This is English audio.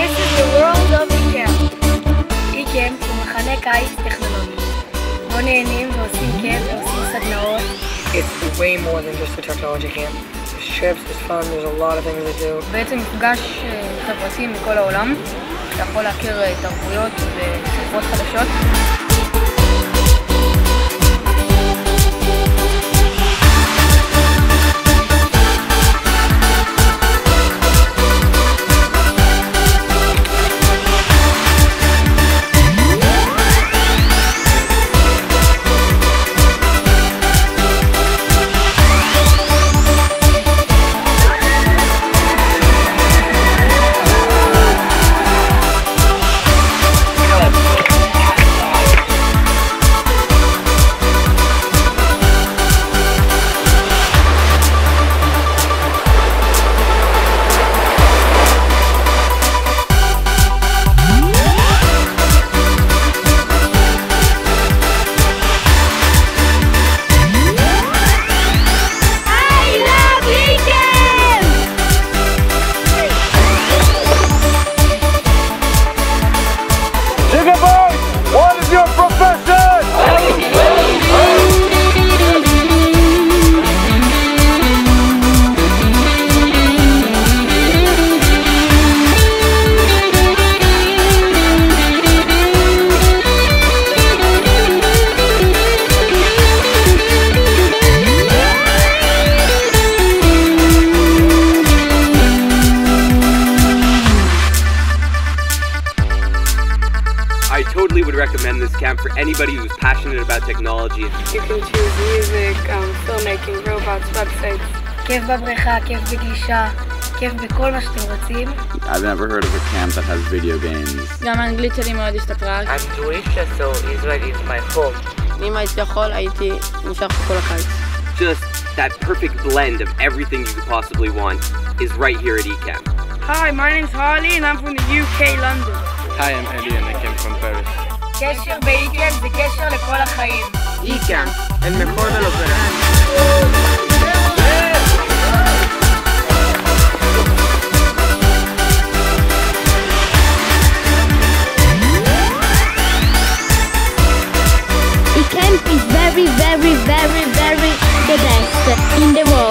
This is the world of eCamp. eCamp הוא מחנה קיץ טכנולוגי. בו נהנים ועושים כיף ועושים סדנאות. It's way more than just a technology camp. There's trips, there's fun, there's a lot of things to do. בעצם מפגש חברתי מכל העולם. אתה יכול להכיר תרבויות ושפות חדשות. I totally would recommend this camp for anybody who's passionate about technology. You can choose music, um, filmmaking, robots, websites. כיף בבריכה, כיף בגלישה, כיף בכל מה שאתם רוצים. I've never heard of a camp that has video games. גם האנגלית שלי מאוד השתפרה. I'm Jewish, so Israel is my home. אם הייתי יכול, הייתי נשאר פה כל הקיץ. Just that perfect blend of everything you could possibly want is right here at eCamp. Hi, my name's Harley and I'm from the UK, London. היי, I'm Eli and I came from Paris. קשר זה קשר לכל החיים. מכל very, very, very, very the best in the world.